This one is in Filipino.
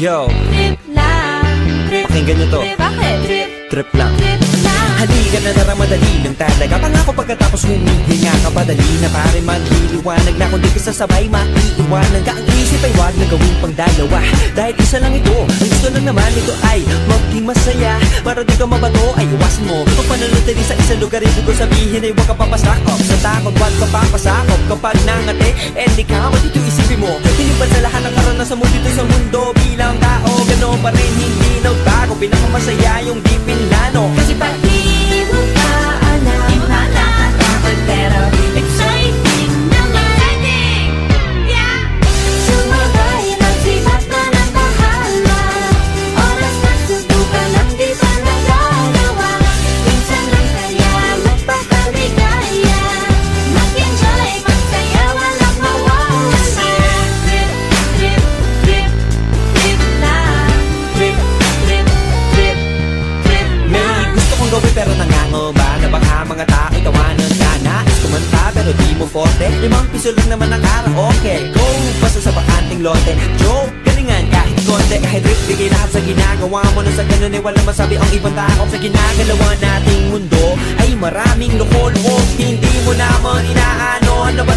Yo, Trip lang, trip, pakinggan nyo to. Trip, bakit? Trip, Trip lang. Trip lang Halika na tara madali lang talaga. Pangako pagkatapos humihinga ka Padali na pare magliliwanag na. Kung di ka sasabay maiiwanan ka. Ang isip ay wag na gawin pang dalawa. Dahil isa lang ito Ang gusto lang naman ito ay maging masaya. Para di ka mabato ay iwasan mo. Kung pananatili sa isang lugar Ibig ko sabihin ay huwag ka papasakop. Sa takot wag ka papasakop? Kapag nangate eh di ka Dito isipin mo. Hindi ba sa lahat ng karanasan mo dito sa mundo Bilang tao Gano'n pa rin hindi nagbago? Pinakamasaya yung di pinlano. Kasi pag mo forte? Limang piso lang naman ang karaoke Go! Basta sa bakanting lote. Joke! Galingan kahit konti. Kahit rip di lahat sa ginagawa mo. Na sa ganun ay walang masabi ang ibang tao. Sa ginagalawa nating mundo Ay maraming loko-loko. Hindi mo naman inaano. Ano ba